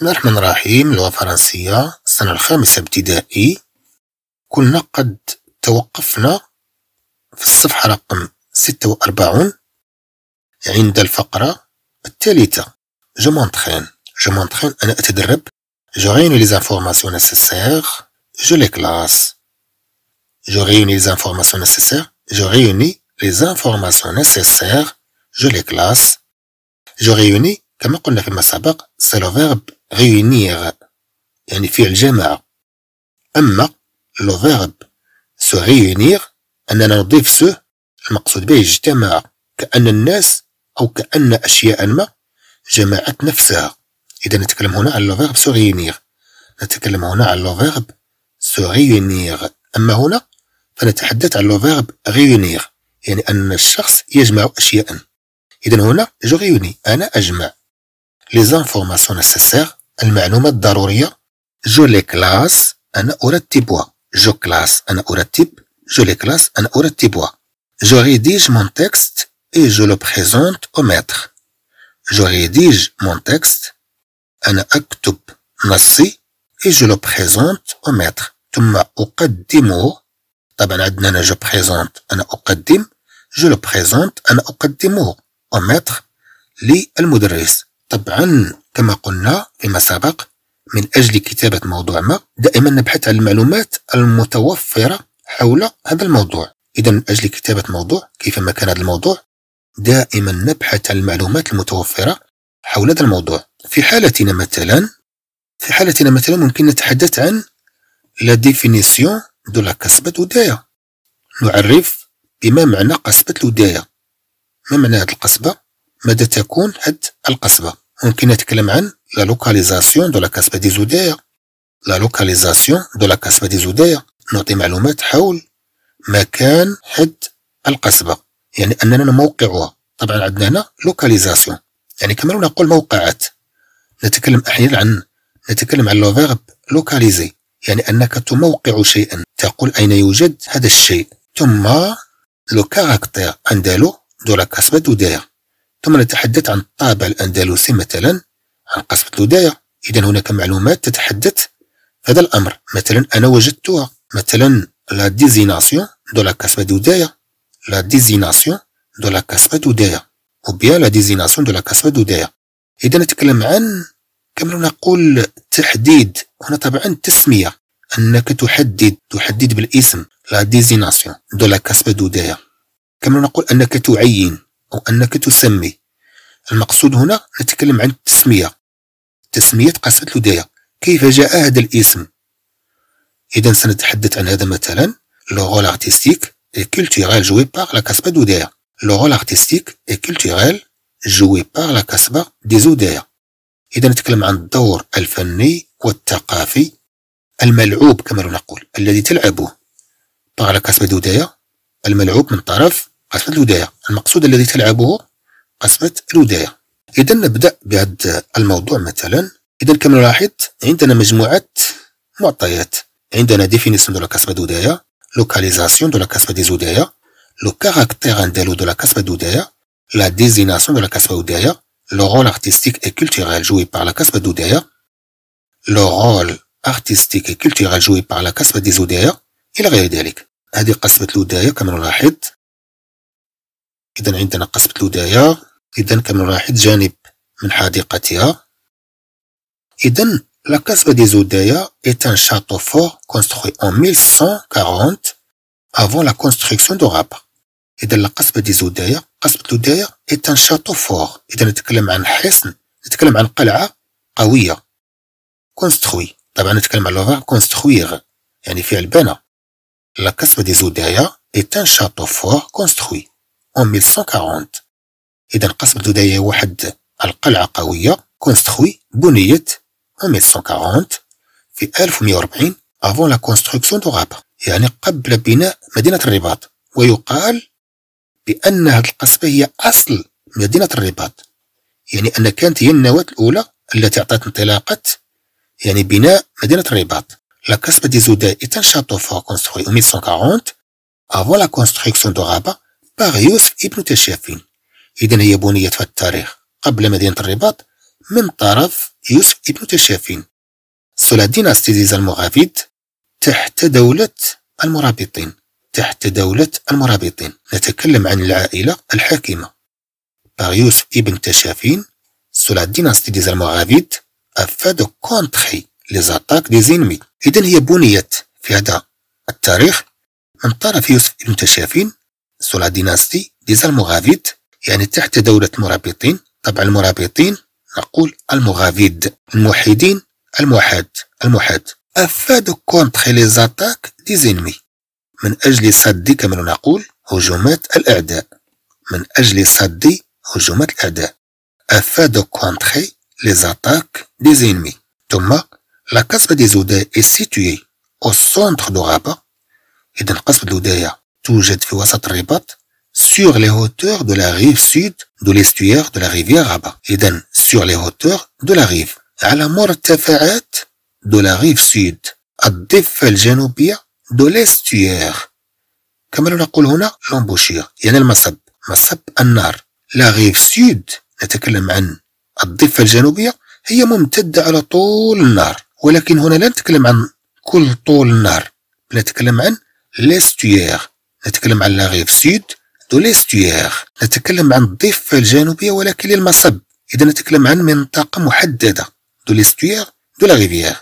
بسم الله الرحمن الرحيم اللغة الفرنسية السنة الخامسة ابتدائي. كنا قد توقفنا في الصفحة رقم ستة وأربعون عند الفقرة الثالثة. je m'entraîne je m'entraîne أنا أتدرب. je réunis les informations nécessaires je les classe je réunis les informations nécessaires je réunis les informations nécessaires je les classe je réunis كما قلنا فيما سبق c'est le verbe réunir يعني فعل جماعة أما le verbe se réunir أننا نضيف se المقصود به اجتماع. كأن الناس أو كأن أشياء ما جمعت نفسها. إذا نتكلم هنا عن le verbe se réunir. نتكلم هنا عن le verbe se réunir. أما هنا فنتحدث عن le verbe réunir يعني أن الشخص يجمع أشياء. إذا هنا je réunis أنا أجمع. les informations nécessaires المعلومات الضرورية je les classe أنا أرتبها je classe أنا أرتب je les classe أنا أرتبها je rédige mon texte et je le présente au maître je rédige mon texte أنا أكتب نصي et je le présente au maître ثم أقدمه طبعا عندنا أنا je présente أنا أقدم je le présente أنا أقدمه au maître للمدرس طبعا كما قلنا فيما سبق من أجل كتابة موضوع ما دائما نبحث عن المعلومات المتوفرة حول هذا الموضوع. إذا من أجل كتابة موضوع كيفما كان هذا الموضوع؟ دائما نبحث عن المعلومات المتوفرة حول هذا الموضوع. في حالتنا مثلا في حالتنا مثلا ممكن نتحدث عن la définition de la Kasbah Oudaya نعرف بما معنى قصبة الوداية. ما معنى هذه القصبة؟ ماذا تكون هاد القصبة؟ ممكن نتكلم عن la localisation de la Kasbah des Oudayas la localisation de la Kasbah des Oudayas نعطي معلومات حول مكان حد القصبة. يعني أننا موقعها طبعا عندنا هنا localisation يعني كما نقول موقعات. نتكلم أحيانا عن نتكلم عن le verbe localiser يعني أنك تموقع شيئا. تقول أين يوجد هذا الشيء. ثم le caractère andalou de la Kasbah d'Oudaya ثم نتحدث عن الطابع الأندلسي مثلا عن قصبة الوداية إذا هناك معلومات تتحدث. هذا الأمر. مثلا أنا وجدتها. مثلا la désignation de la Kasbah d'Oudaya la désignation de la Kasbah d'Oudaya ou bien la désignation de la Kasbah d'Oudaya إذا نتكلم عن كما نقول تحديد. هنا طبعا تسمية. أنك تحدد تحدد بالاسم. la désignation de la Kasbah d'Oudaya كما نقول أنك تعين. أو أنك تسمي. المقصود هنا نتكلم عن التسمية. تسمية قصبة الوداية كيف جاء هذا الاسم؟ إذا سنتحدث عن هذا مثلا. le rôle artistique joué par la le rôle artistique et culturel joué par la Kasbah des Oudayas إذا نتكلم عن الدور الفني والثقافي الملعوب كما نقول الذي تلعبه. par la Kasbah d'Oudaya الملعوب من طرف قسمة الوداية. المقصود الذي تلعبه قسمة الوداية. إذا نبدأ بهذا الموضوع مثلا. إذا كما نلاحظ عندنا مجموعة معطيات. عندنا définition de la Kasbah d'Oudaya localisation de la Kasbah des Oudayas le caractère andalou de la Kasbah d'Oudaya la désignation de la Kasbah d'Oudaya le rôle artistique et culturel joué par la Kasbah d'Oudaya le rôle artistique et culturel joué par la Kasbah des Oudayas إلى غير ذلك. هذه قسمة الوداية كما نلاحظ إذا عندنا قصبة الوداية إذا كما نلاحظ جانب من حديقتها. إذا لا قصبة دي زودايا est un château fort construit en 1140 avant la construction de Rabat إذا القصبة دي زودايا. قصبة الوداية est un château fort. إذا نتكلم عن حصن نتكلم عن قلعة قوية. كونستخوي طبعا نتكلم عن لغة كونستخويغ يعني فعل بنى لا قصبة دي زودايا est un château fort construit. En 1140 إذا قصبة دوداية واحد القلعة قوية كونستخوي بنيت. en 1140 في 1140 avant la construction de Rabat يعني قبل بناء مدينة الرباط. ويقال بأن هذه القصبة هي أصل مدينة الرباط. يعني أن كانت هي النواة الأولى التي أعطت انطلاقة يعني بناء مدينة الرباط. La Caspe des Ouday est un château fort construit en 1140 avant la construction de Rabat باغ يوسف ابن تشافين. إذا هي بنيت في التاريخ. قبل مدينة الرباط من طرف يوسف ابن تشافين. سولا ديناستي ديز المغافيد تحت دولة المرابطين. تحت دولة المرابطين. نتكلم عن العائلة الحاكمة. باغ يوسف ابن تشافين sous la dynastie des Almoravides afin de contrer les attaques des ennemis. إذن هي بنيت في هذا التاريخ من طرف يوسف ابن تاشفين sous la dynastie des Almoravides يعني تحت دولة المرابطين. طبعا المرابطين نقول Almoravides الموحدين الموحد الموحد. afin de contrer les attaques des ennemis من أجل صد كما نقول؟ هجومات الأعداء. من أجل صد هجومات الأعداء. أفاد كونتخي les attaques des ennemis. Thomas, la casbah des Oudaya est située au centre de Rabat. إذا قصبة الوداية توجد في وسط الرباط sur les hauteurs de la rive sud de l'estuaire de la rivière Rabat. إذا sur les hauteurs de la rive. على مرتفعات de la rive sud. الضفة الجنوبية de l'estuaire. كما نقول هنا l'embouchure يعني المصب مصب النهر la rive sud نتكلم عن الضفة الجنوبية هي ممتدة على طول النهر ولكن هنا لا نتكلم عن كل طول النهر نتكلم عن l'estuaire نتكلم عن la rive sud de l'estuaire نتكلم عن الضفة الجنوبية ولكن للمصب إذا نتكلم عن منطقة محددة. de l'estuaire de la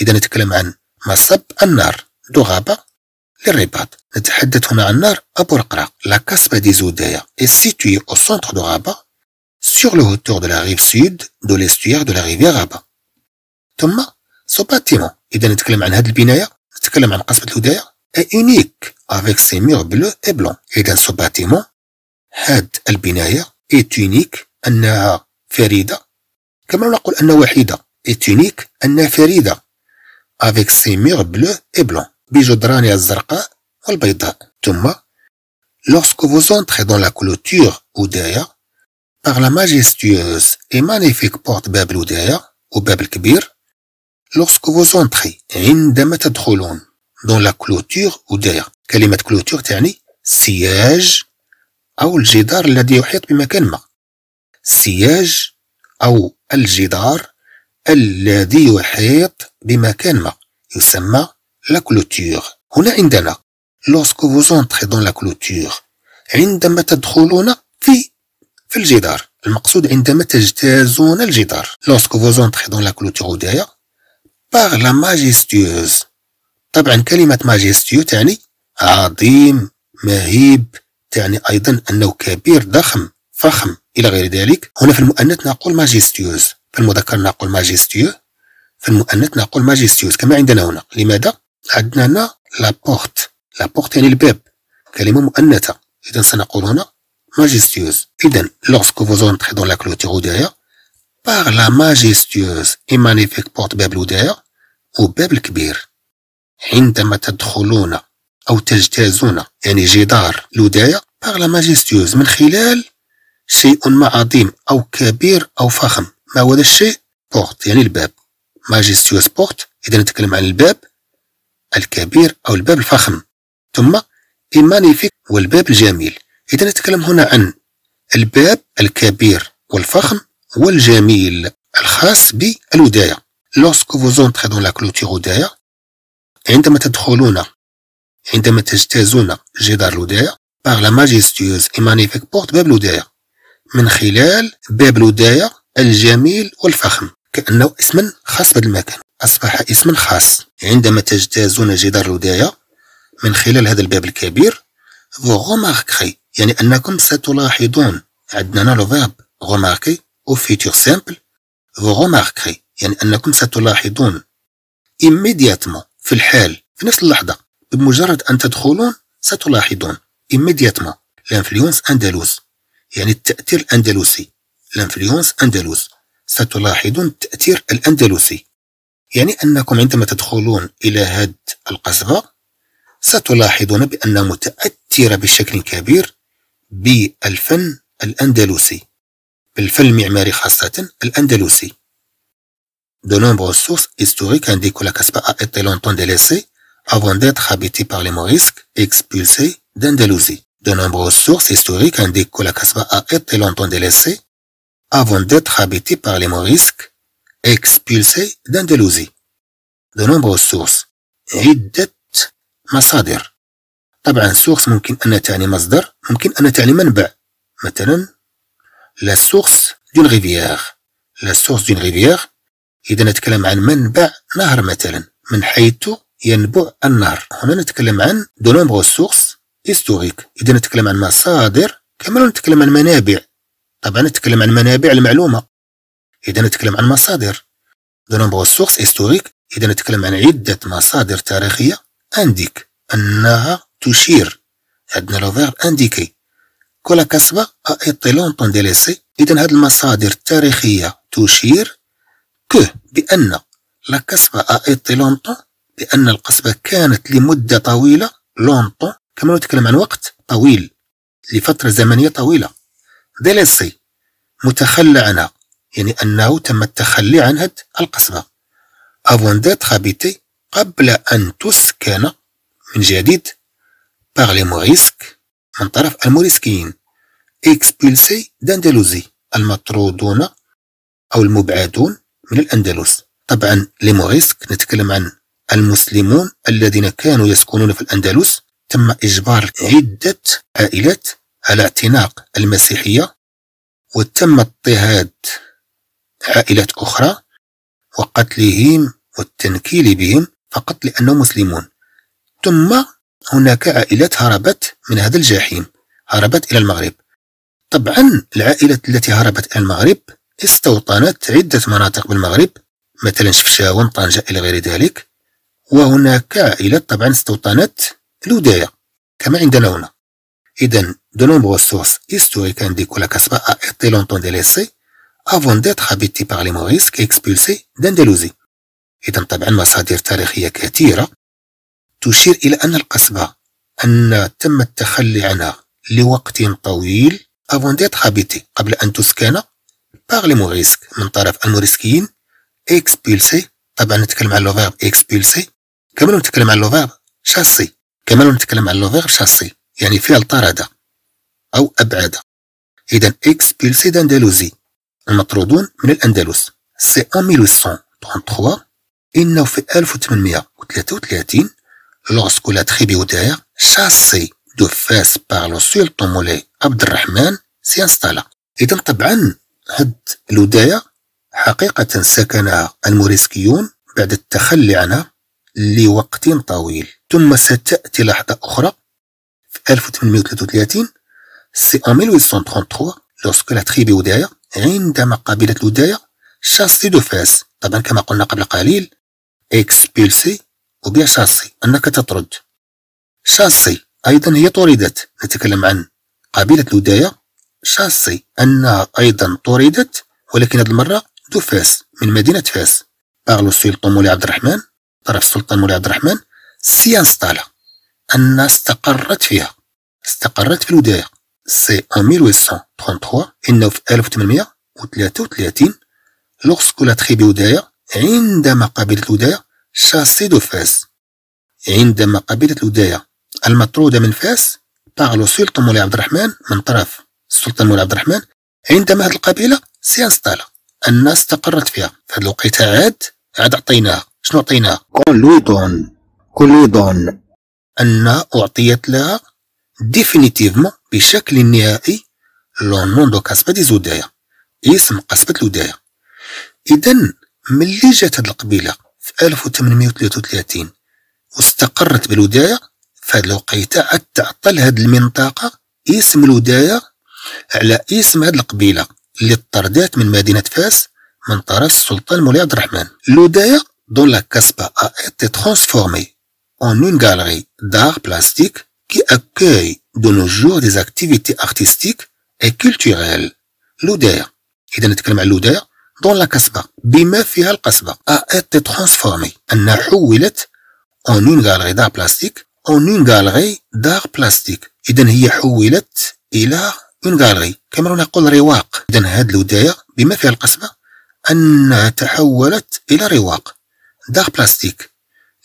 إذا نتكلم عن مصب النهر de Rabat للرباط. نتحدث هنا عن نهر أبو رقراق la Kasbah des Oudayas est située au centre de Rabat sur les hauteurs de la rive sud de l'estuaire de la rivière Abba. ثم ce bâtiment إذا نتكلم عن هذه البناية نتكلم عن قصبة الهداية اي اونيك افيك سي ميغ بلو اي بلون إذا ce bâtiment هاد البناية est unique أنها فريدة كما نقول أنها وحيدة est unique أنها فريدة avec ses murs bleus et blancs بجدرانها الزرقاء والبيضاء ثم lorsque vous entrez dans la clôture Oudaya par la majestueuse et magnifique porte باب الوداية وباب الكبير lorsque vous entrez عندما تدخلون dans la clôture وداية كلمة clôture تعني سياج أو الجدار الذي يحيط بمكان ما سياج أو الجدار الذي يحيط بمكان ما يسمى la clôture. هنا عندنا vous entrez dans la clôture عندما تدخلون في في الجدار. المقصود عندما تجتازون الجدار. Vous entrez dans la clôture وداية par la majestueuse طبعا كلمة majestueux تعني عظيم مهيب تعني أيضا أنه كبير ضخم فخم إلى غير ذلك. هنا في المؤنث نقول majestueuse في المذكر نقول majestueux في المؤنث نقول majestueuse كما عندنا هنا. لماذا؟ عندنا هنا لا بورت لا بورت يعني الباب. كلمة مؤنثة. إذا سنقول هنا majestueuse. إذن lorsque vous entrez dans la clôture وداية par la et magnifique porte باب الوداية وباب الكبير عندما تدخلون أو تجتازون يعني جدار الوداية la majestueuse. من خلال شيء ما عظيم أو كبير أو فخم. ما هو هذا الشيء؟ porte يعني الباب. majestueuse porte إذا نتكلم عن الباب الكبير أو الباب الفخم. ثم et magnifique والباب الجميل. إذا نتكلم هنا عن الباب الكبير والفخم والجميل الخاص بالوداية lorsque vous entrez dans la clôture وداية عندما تدخلون عندما تجتازون جدار الوداية par la majestueuse et magnifique porte باب الوداية من خلال باب الوداية الجميل والفخم كأنه اسم خاص بهذا المكان أصبح اسما خاص. عندما تجتازون جدار الوداية من خلال هذا الباب الكبير remarquerez يعني أنكم ستلاحظون عندنا لو فيرب au futur simple vous remarquerez يعني أنكم ستلاحظون immédiatement في الحال في نفس اللحظة بمجرد أن تدخلون ستلاحظون immédiatement l'influence أندلس يعني التأثير الأندلسي. l'influence أندلس ستلاحظون التأثير الأندلسي. يعني أنكم عندما تدخلون إلى هذه القصبة ستلاحظون بأنها متأثرة بشكل كبير بالفن الأندلسي بالفن المعماري خاصة الأندلسي. De nombreuses sources historiques indiquent que la Casbah a été longtemps délaissée avant d'être habitée par les Morisques et expulsée d'Andalousie. De nombreuses sources historiques indiquent que la Casbah a été longtemps délaissée avant d'être habitée par les Morisques expulsé d'Andalousie de nombreuses sources عدة مصادر طبعا source ممكن أن تعني مصدر ممكن أن تعني منبع مثلا la source d'une rivière la source d'une rivière إذا نتكلم عن منبع نهر مثلا من حيث ينبع النهر. هنا نتكلم عن de nombreuses sources historiques إذا نتكلم عن مصادر كما نتكلم عن منابع. طبعا نتكلم عن منابع المعلومة. إذا نتكلم عن مصادر. de nombreuses sources historiques إذا نتكلم عن عدة مصادر تاريخية. indiquent أنها تشير. عندنا le verbe indiquer que la Kasbah a été longtemps délaissée إذا هذه المصادر التاريخية تشير. que بأن la a été longtemps بأن القصبة كانت لمدة طويلة longtemps كما نتكلم عن وقت طويل لفترة زمنية طويلة. délaissée متخلى عنها يعني أنه تم التخلي عن هذه القصبة. avant d'être habitée قبل أن تسكن من جديد par les Morisques من طرف الموريسكيين. expulsés d'Andalousie المطرودون أو المبعدون. من الأندلس طبعا les Morisques نتكلم عن المسلمون الذين كانوا يسكنون في الأندلس. تم إجبار عدة عائلات على اعتناق المسيحية وتم اضطهاد عائلات أخرى وقتلهم والتنكيل بهم فقط لأنهم مسلمون. ثم هناك عائلات هربت من هذا الجحيم هربت إلى المغرب. طبعا العائلات التي هربت إلى المغرب استوطنت عدة مناطق بالمغرب مثلا شفشاون طنجة إلى غير ذلك وهناك عائلات طبعا استوطنت الوداية كما عندنا هنا إذا de nombreuses sources historiques indiquent la Casbah a été longtemps délaissée avant d'être habitée par les Morisques et expulsée. إذا طبعا مصادر تاريخية كثيرة تشير إلى أن القصبة أن تم التخلي عنها لوقت طويل avant d'être habitée قبل أن تسكن les Morisques من طرف الموريسكيين expulsés طبعا نتكلم عن le verbe expulser كما نتكلم عن le verbe chasser كما نتكلم عن le verbe chasser يعني فعل طرد أو أبعد إذا expulsés d'Andalousie. المطرودون من الأندلس c'est en 1833 إنه في 1833 lorsque la tribu Oudaya chassée de Fès par le sultan مولاي عبد الرحمن s'y installa إذا طبعا هاد الوداية حقيقة سكنها الموريسكيون بعد التخلي عنها لوقت طويل. ثم ستأتي لحظة أخرى في 1833 c'est en 1833 lorsque la tribu Oudaya عندما قبيلة الوداية chassée de Fès. طبعا كما قلنا قبل قليل expulser ou bien chasser أنك تطرد. chassée أيضا هي طردت. نتكلم عن قبيلة الوداية chassée أنها أيضا طردت ولكن هذه المرة de Fès من مدينة فاس. par السلطان مولاي عبد الرحمن طرف السلطان مولاي عبد الرحمن s'y installa أنها استقرت فيها. استقرت في الوداية. c'est en 1833 إنه في 1833 lorsque la tribu Oudaya عندما قبيلة الوداية chassée de Fès. عندما قبيلة الوداية المطرودة من فاس par السلطان مولاي عبد الرحمن من طرف. السلطان مولاي عبد الرحمن عندما هذه القبيلة s'y installa الناس استقرت فيها. في هذا الوقيتة عاد عاد عطيناها شنو عطيناها كولويدون كولويدون. أن أعطيت لها définitivement بشكل نهائي le nom de Kasbah des Oudayas اسم قصبة الوداية إذا ملي جات هاد القبيلة في 1833 واستقرت بالوداية في هاد الوقيتة عاد تعطى لهاد المنطقة اسم الوداية على اسم هذه القبيلة اللي طردات من مدينة فاس من طرف السلطان مولاي عبد الرحمن. l'Oudaya dont la Kasbah a été transformée en une galerie d'art plastique qui accueille de nos jours des activités artistiques et culturelles l'Oudaya اذا نتكلم على l'Oudaya dont la Kasbah بما فيها القصبة a été transformée انها حولت en une galerie d'art plastique en une galerie d'art plastique اذا هي حولت إلى galerie كما نقول رواق. إذا هذه الوداية بما فيها القصبة أنها تحولت إلى رواق. d'art plastique.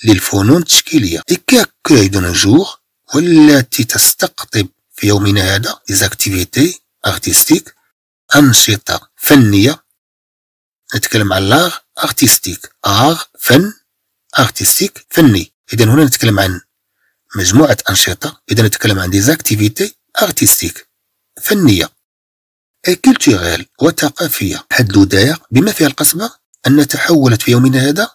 للفنون التشكيلية. et qui accueille de nos jours والتي تستقطب في يومنا هذا des activités artistiques أنشطة فنية. نتكلم عن l'art artistique art فن artistique فني. اذا هنا نتكلم عن مجموعة أنشطة. إذا نتكلم عن des activités artistiques فنية. culturelles وثقافية. هاد الوداية بما فيها القصبة؟ أن تحولت في يومنا هذا؟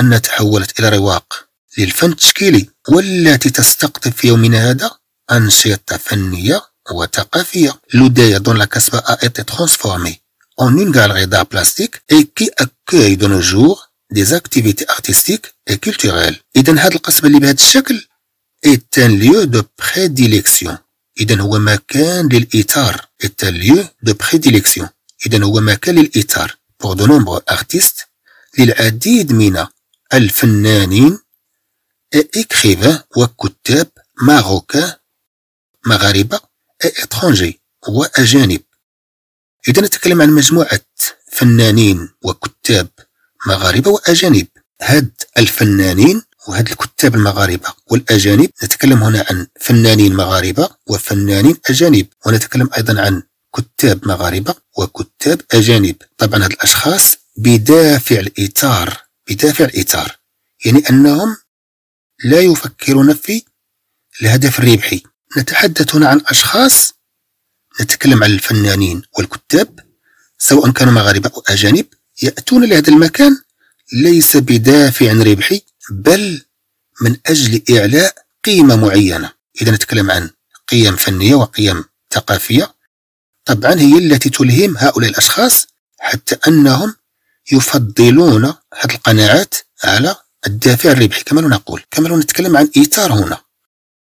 أن تحولت إلى رواق للفن التشكيلي. والتي تستقطب في يومنا هذا أنشطة فنية وثقافية. l'Oudéa dont la Casbah a été transformée en une galerie d'art plastique et qui accueille de nos jours des activités artistiques. إذا هذا القصبة اللي بهذا الشكل est un lieu de prédilection. إذا هو مكان est un lieu de prédilection. إذا هو مكان للإيثار. pour de nombreux artistes للعديد من الفنانين écrivains وكتاب ماروكان مغاربة اترونجي وأجانب إذا نتكلم عن مجموعة فنانين وكتاب مغاربة وأجانب هاد الفنانين وهاد الكتاب المغاربة والأجانب نتكلم هنا عن فنانين مغاربة وفنانين أجانب ونتكلم أيضا عن كتاب مغاربة وكتاب أجانب. طبعا هاد الأشخاص بدافع الإطار بدافع الإطار يعني أنهم لا يفكرون في الهدف الربحي. نتحدث هنا عن أشخاص نتكلم عن الفنانين والكتاب سواء كانوا مغاربة أو أجانب يأتون لهذا المكان ليس بدافع ربحي بل من أجل إعلاء قيمة معينة. إذا نتكلم عن قيم فنية وقيم ثقافية طبعا هي التي تلهم هؤلاء الأشخاص حتى أنهم يفضلون هذه القناعات على الدافع الربحي. كما نقول كما نتكلم عن إيثار هنا.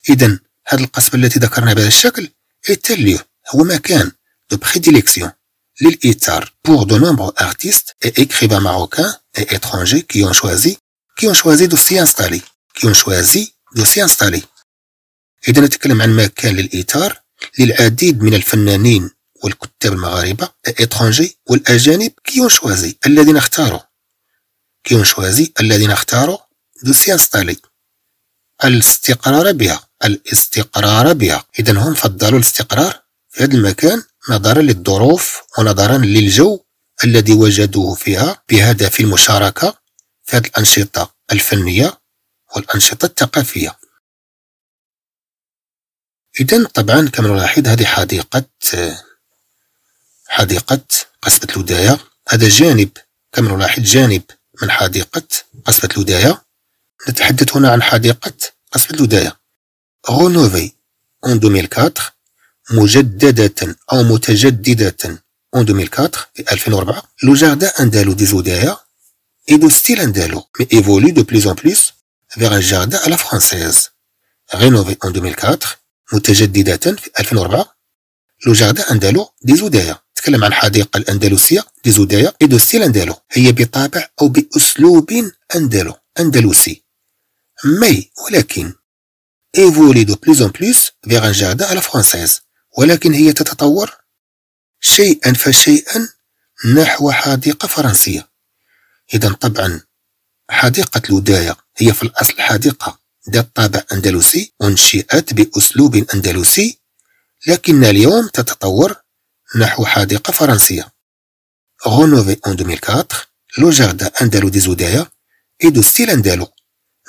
إذا هذه القصبة التي ذكرنا بهذا الشكل est un lieu هو مكان de prédilection للإيثار pour de nombreux artistes et marocains et étrangers qui ont choisi choisi de s'y installer qui ont choisi de s'y installer إذا نتكلم عن مكان للإيثار للعديد من الفنانين والكتاب المغاربة étrangers والأجانب ont choisi الذين اختاروا. ont choisi الذين اختاروا de s'y installer الاستقرار بها الاستقرار بها. إذا هم فضلوا الاستقرار في هذا المكان نظرا للظروف ونظرا للجو الذي وجدوه فيها بهدف المشاركة في هذه الأنشطة الفنية والأنشطة الثقافية. إذا طبعا كما نلاحظ هذه حديقة حديقة قصبة الوداية. هذا جانب كما نلاحظ جانب من حديقة قصبة الوداية. نتحدث هنا عن حديقة قصبة الوداية. Renouvelée en 2004 مجددة أو متجددة en 2004 في 2004 le jardin andalou des Oudayas est de style andalou mais évolue de plus en plus vers un jardin à la française. Rénové en 2004 متجددة في 2004 le jardin andalou des Oudayas تكلم عن الحديقة الأندلسية des Oudayas est de style andalou هي بطابع أو بأسلوب أندلو أندلسي mais ولكن de plus en plus vers un jardin à la française. ولكن هي تتطور شيئا فشيئا نحو حديقة فرنسية إذا طبعا حديقة الوداية هي في الأصل حديقة ذات طابع أندلسي أنشئت بأسلوب أندلسي لكن اليوم تتطور نحو حديقة فرنسية. Rénové en 2004 le jardin andalou des Oudaya est de style andalou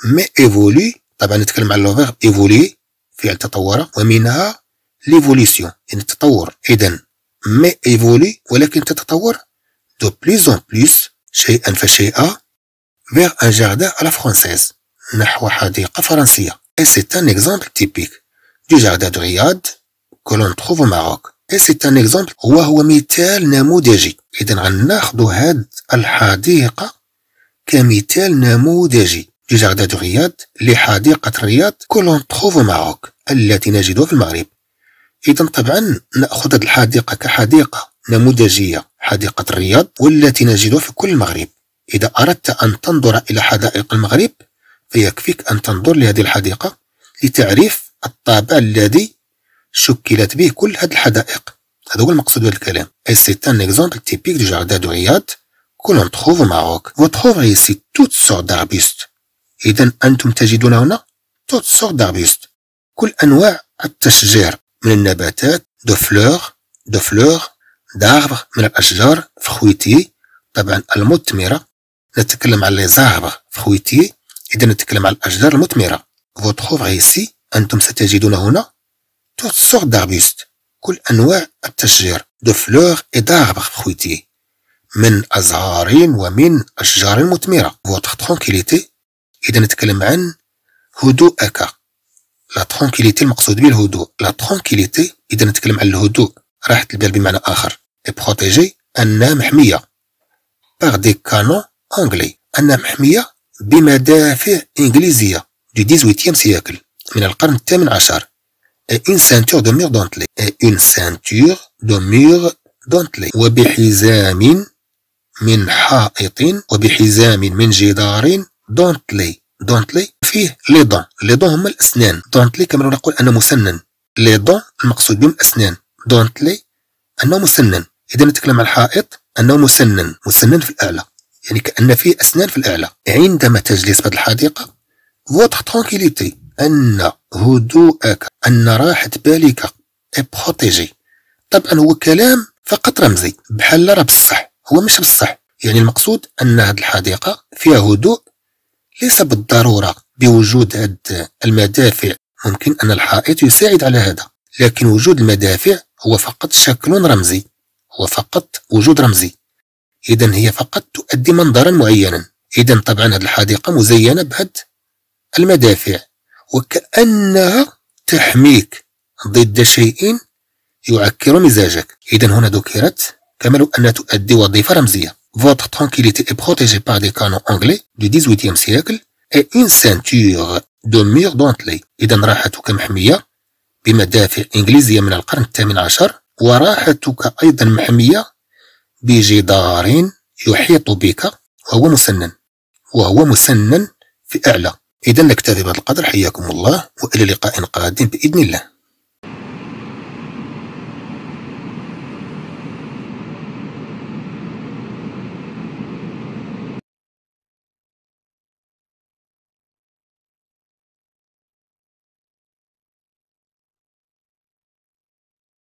mais évolue طبعا نتكلم عن le verbe évoluer فعل تطور ومنها l'évolution يعني التطور اذا mais évolue ولكن تتطور de plus en plus شيئا فشيئا vers un jardin à la française نحو حديقة فرنسية. Et c'est un exemple typique du jardin de Riyad que l'on trouve au Maroc. Et c'est un exemple وهو مثال نموذجي إذا غناخذ هاد الحديقة كمثال نموذجي du jardin de Riyad لحديقة رياض كولون تخوف ماروك التي نجدها في المغرب. إذا طبعا نأخذ هذه الحديقة كحديقة نموذجية حديقة الرياض والتي نجدها في كل المغرب. إذا أردت أن تنظر إلى حدائق المغرب فيكفيك أن تنظر لهذه الحديقة لتعريف الطابع الذي شكلت به كل هذه الحدائق. هذا هو المقصود من الكلام. C'est un exemple typique du jardin de Riyad que l'on trouve au Maroc. Vous trouverez ici toutes sortes d'arbustes, إذا أنتم تجدون هنا toutes sortes d'arbustes كل أنواع التشجير من النباتات de fleurs de fleurs d'arbres من الأشجار fruitiers طبعا المثمرة. نتكلم على les arbres fruitiers إذا نتكلم على الأشجار المثمرة. Vous trouverez أنتم ستجدون هنا toutes sortes كل أنواع التشجير. De fleurs et d'arbres fruitiers من أزهار ومن أشجار مثمرة. Votre tranquillité. إذا نتكلم عن هدوءك. la tranquillité المقصود به الهدوء. la tranquillité إذا نتكلم عن الهدوء. راحة البال بمعنى آخر. protégée أنها محمية par des canons anglais أنها محمية بمدافع إنجليزية du 18 siècle من القرن الثامن عشر une ceinture de dentelé. Et une ceinture de mur dentelé. وبحزام من حائط وبحزام من جدار dentelé dentelé فيه les dents les dents هما الاسنان dentelé كما نقول انه مسنن les dents المقصود بهم الاسنان dentelé انه مسنن إذا نتكلم عن الحائط انه مسنن مسنن في الإعلى. يعني كأن فيه أسنان في الإعلى. عندما تجلس في الحديقة votre tranquillité أن هدوءك أن راحة بالك protégée طبعا هو كلام فقط رمزي. بحال راه بصح. هو مش بصح. يعني المقصود أن هذه الحديقة فيها هدوء ليس بالضرورة. بوجود هاد المدافع. ممكن أن الحائط يساعد على هذا. لكن وجود المدافع هو فقط شكل رمزي. هو فقط وجود رمزي. إذا هي فقط تؤدي منظرا معينا. إذا طبعا هذه الحديقة مزينة بهذه المدافع. وكأنها تحميك ضد شيء يعكر مزاجك. إذا هنا ذكرت كما لو أنها تؤدي وظيفة رمزية. Votre tranquillité est protégée par des canons anglais du XVIIIe siècle et une ceinture de murs dentelés. إذا راحتك محمية. بمدافع إنجليزية من القرن الثامن عشر وراحتك أيضا محمية بجدار يحيط بك وهو مسنن وهو مسنن في أعلى. إذا نكتفي بهذا القدر حياكم الله وإلى لقاء قادم بإذن الله.